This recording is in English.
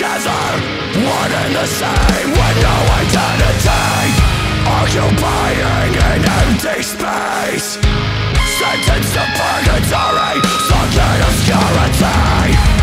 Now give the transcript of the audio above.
together One and the same with no identity. Occupying an empty space. Sentenced to purgatory, sunken obscurity.